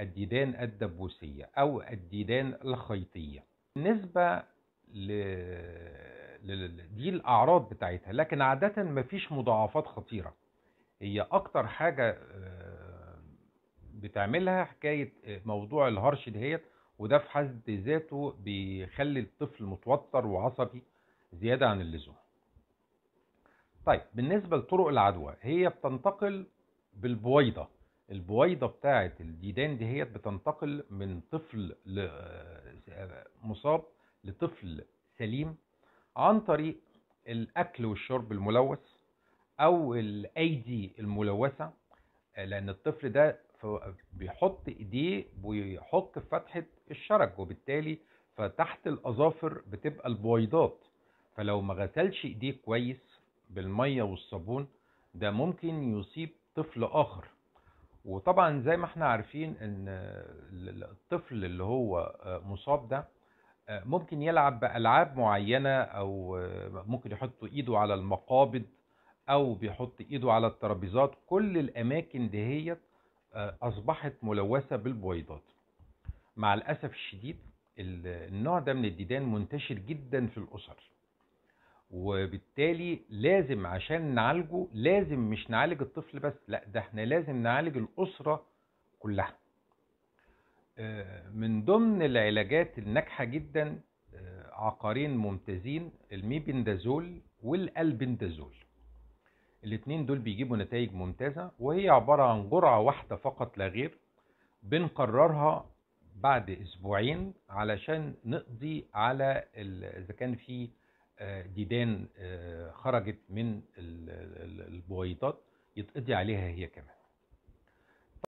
الديدان الدبوسية أو الديدان الخيطية. بالنسبة ل... ل... دي الأعراض بتاعتها لكن عادة مفيش مضاعفات خطيرة. هي أكتر حاجة آه، بتعملها حكاية موضوع الهرش دهيت وده في حد ذاته بيخلي الطفل متوتر وعصبي زيادة عن اللزوم. طيب بالنسبة لطرق العدوى هي بتنتقل بالبويضة. البويضة بتاعة الديدان دي هي بتنتقل من طفل مصاب لطفل سليم عن طريق الأكل والشرب الملوث أو الأيدي الملوثة لأن الطفل ده بيحط إيديه ويحك في فتحة الشرج وبالتالي فتحت الأظافر بتبقى البويضات. فلو ما غسلش إيديه كويس بالمية والصابون ده ممكن يصيب طفل آخر. وطبعا زي ما إحنا عارفين إن الطفل اللي هو مصاب ده ممكن يلعب بألعاب معينة أو ممكن يحط إيده على المقابض أو بيحط إيده على الترابيزات. كل الأماكن دهيت أصبحت ملوثة بالبويضات. مع الأسف الشديد النوع ده من الديدان منتشر جدا في الأسر. وبالتالي لازم عشان نعالجه لازم مش نعالج الطفل بس لا ده إحنا لازم نعالج الأسرة كلها. من ضمن العلاجات الناجحة جدا عقارين ممتازين الميبندازول والألبندازول. الاتنين دول بيجيبوا نتائج ممتازة وهي عبارة عن جرعة واحدة فقط لا غير بنقررها بعد أسبوعين علشان نقضي على إذا كان في ديدان خرجت من البويضات يتقضي عليها هي كمان.